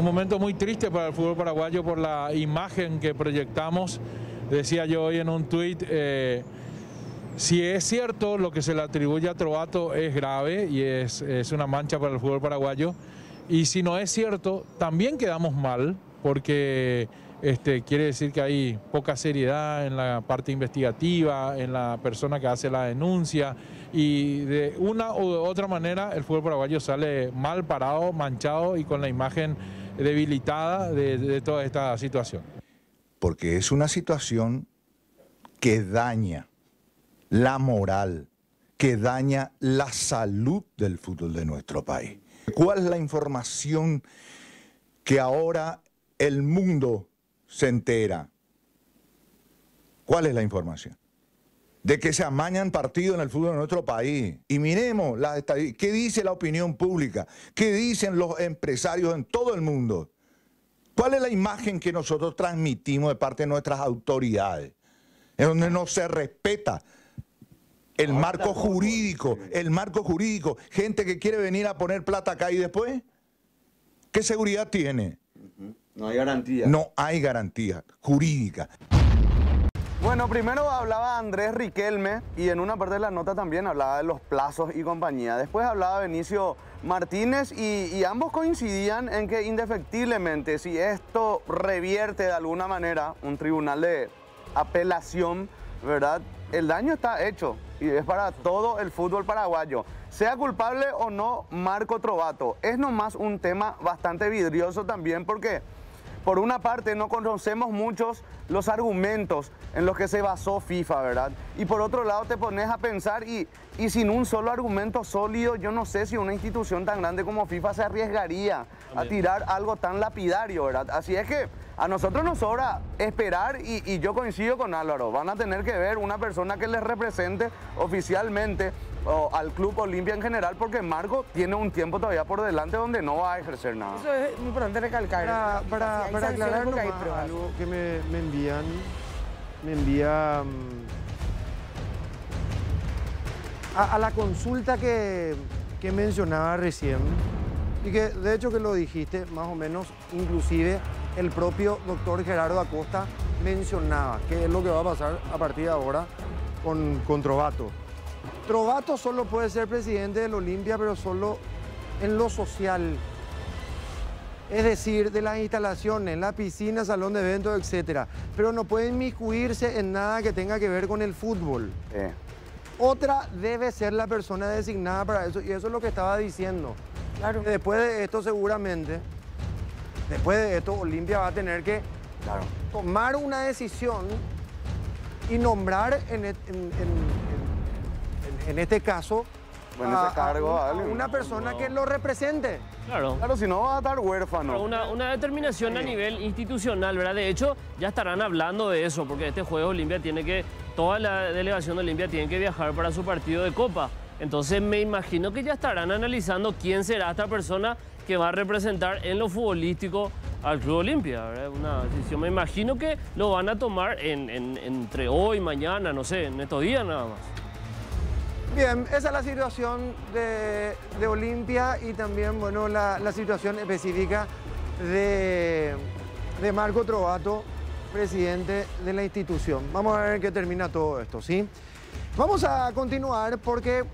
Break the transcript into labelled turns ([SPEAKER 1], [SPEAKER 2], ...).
[SPEAKER 1] Un momento muy triste para el fútbol paraguayo por la imagen que proyectamos. Decía yo hoy en un tuit, eh, si es cierto lo que se le atribuye a Trovato es grave y es, es una mancha para el fútbol paraguayo. Y si no es cierto, también quedamos mal porque este, quiere decir que hay poca seriedad en la parte investigativa, en la persona que hace la denuncia y de una u otra manera el fútbol paraguayo sale mal parado, manchado y con la imagen debilitada de, toda esta situación.
[SPEAKER 2] Porque es una situación que daña la moral, que daña la salud del fútbol de nuestro país. ¿Cuál es la información que ahora el mundo se entera? ¿Cuál es la información? De que se amañan partidos en el fútbol de nuestro país. Y miremos las estadísticas. ¿Qué dice la opinión pública? ¿Qué dicen los empresarios en todo el mundo? ¿Cuál es la imagen que nosotros transmitimos de parte de nuestras autoridades? Es donde no se respeta el marco jurídico, el marco jurídico. Gente que quiere venir a poner plata acá y después, ¿qué seguridad tiene?
[SPEAKER 3] No hay garantía.
[SPEAKER 2] No hay garantía jurídica.
[SPEAKER 3] Bueno, primero hablaba Andrés Riquelme y en una parte de la nota también hablaba de los plazos y compañía. Después hablaba Benicio Martínez y, y ambos coincidían en que indefectiblemente si esto revierte de alguna manera un tribunal de apelación, ¿verdad? El daño está hecho y es para todo el fútbol paraguayo. Sea culpable o no Marco Trovato, es nomás un tema bastante vidrioso también porque por una parte no conocemos muchos los argumentos en los que se basó FIFA, ¿verdad? Y por otro lado te pones a pensar y, y sin un solo argumento sólido, yo no sé si una institución tan grande como FIFA se arriesgaría a tirar algo tan lapidario, ¿verdad? Así es que a nosotros nos sobra esperar y, y yo coincido con Álvaro, van a tener que ver una persona que les represente oficialmente o al Club Olimpia en general, porque Marco tiene un tiempo todavía por delante donde no va a ejercer nada.
[SPEAKER 4] Eso es muy importante recalcar.
[SPEAKER 5] Para, para,
[SPEAKER 4] Si hay
[SPEAKER 5] para
[SPEAKER 4] sanciones
[SPEAKER 5] aclarar
[SPEAKER 4] hay
[SPEAKER 5] algo que me, me envían, me envía mm, a, a la consulta que, que mencionaba recién, y que de hecho que lo dijiste más o menos, inclusive el propio doctor Gerardo Acosta mencionaba qué es lo que va a pasar a partir de ahora con, con Trovato. Trovato solo puede ser presidente del Olimpia, pero solo en lo social. Es decir, de las instalaciones, la piscina, salón de eventos, etc. Pero no puede inmiscuirse en nada que tenga que ver con el fútbol.
[SPEAKER 3] Eh,
[SPEAKER 5] Otra debe ser la persona designada para eso, y eso es lo que estaba diciendo.
[SPEAKER 4] Claro.
[SPEAKER 5] Después de esto, seguramente, después de esto, Olimpia va a tener que
[SPEAKER 3] claro.
[SPEAKER 5] tomar una decisión y nombrar en, et- en- en- en- en este caso
[SPEAKER 3] Bueno, ese cargo
[SPEAKER 5] un-
[SPEAKER 3] a alguien.
[SPEAKER 5] una persona que lo represente.
[SPEAKER 6] Claro.
[SPEAKER 3] Claro, si no va a estar huérfano.
[SPEAKER 6] Pero Una, una determinación a nivel institucional, ¿verdad? De hecho, ya estarán hablando de eso, porque este juego Olimpia tiene que, toda la delegación de Olimpia tiene que viajar para su partido de Copa. Entonces me imagino que ya estarán analizando quién será esta persona que va a representar en lo futbolístico al Club Olimpia. Una decisión, me imagino que lo van a tomar en, en- entre hoy, mañana, no sé, en estos días nada más.
[SPEAKER 5] Bien, esa es la situación de, Olimpia y también, bueno, la, situación específica de, Marco Trovato, presidente de la institución. Vamos a ver qué termina todo esto, ¿sí? Vamos a continuar porque